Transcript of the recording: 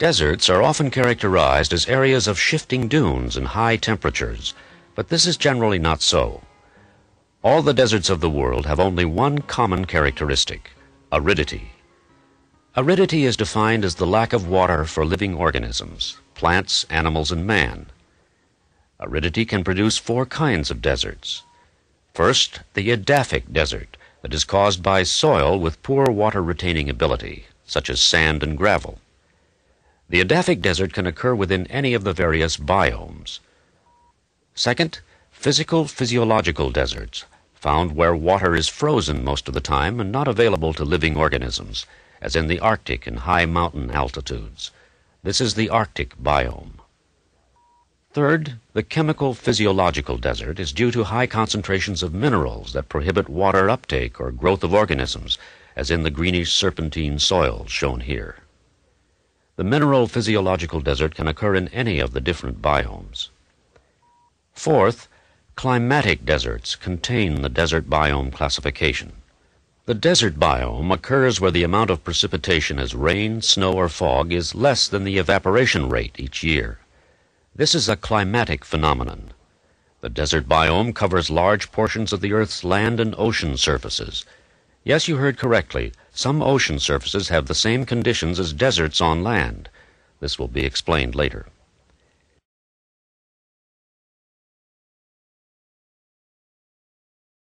Deserts are often characterized as areas of shifting dunes and high temperatures, but this is generally not so. All the deserts of the world have only one common characteristic aridity. Aridity is defined as the lack of water for living organisms, plants, animals, and man. Aridity can produce four kinds of deserts. First, the edaphic desert that is caused by soil with poor water retaining ability, such as sand and gravel. The edaphic desert can occur within any of the various biomes. Second, physical physiological deserts, found where water is frozen most of the time and not available to living organisms, as in the Arctic and high mountain altitudes. This is the Arctic biome. Third, the chemical physiological desert is due to high concentrations of minerals that prohibit water uptake or growth of organisms, as in the greenish serpentine soils shown here. The mineral physiological desert can occur in any of the different biomes. Fourth, climatic deserts contain the desert biome classification. The desert biome occurs where the amount of precipitation as rain, snow, or fog is less than the evaporation rate each year. This is a climatic phenomenon. The desert biome covers large portions of the Earth's land and ocean surfaces. Yes, you heard correctly. Some ocean surfaces have the same conditions as deserts on land. This will be explained later.